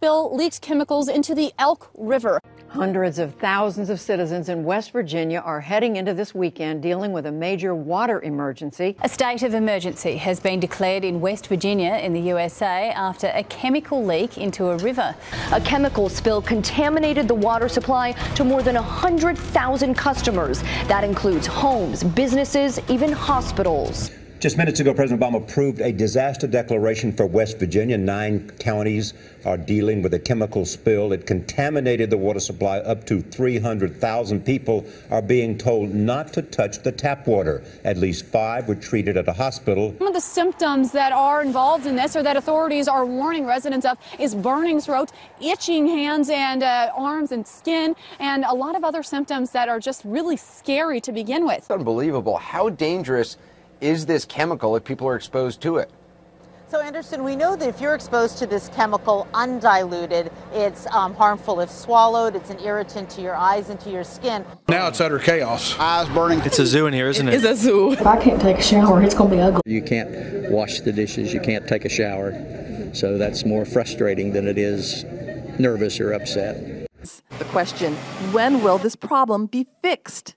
spill leaks chemicals into the Elk River. Hundreds of thousands of citizens in West Virginia are heading into this weekend dealing with a major water emergency. A state of emergency has been declared in West Virginia in the USA after a chemical leak into a river. A chemical spill contaminated the water supply to more than 100,000 customers. That includes homes, businesses, even hospitals. Just minutes ago, President Obama approved a disaster declaration for West Virginia. Nine counties are dealing with a chemical spill. It contaminated the water supply. Up to 300,000 people are being told not to touch the tap water. At least five were treated at a hospital. One of the symptoms that are involved in this or that authorities are warning residents of is burning throat, itching hands and uh, arms and skin, and a lot of other symptoms that are just really scary to begin with. It's unbelievable. How dangerous is this chemical if people are exposed to it? So, Anderson, we know that if you're exposed to this chemical undiluted, it's um, harmful if swallowed. It's an irritant to your eyes and to your skin. Now it's utter chaos. Eyes burning. It's a zoo in here, isn't it? It's a zoo. If I can't take a shower, it's going to be ugly. You can't wash the dishes. You can't take a shower. So that's more frustrating than it is nervous or upset. The question when will this problem be fixed?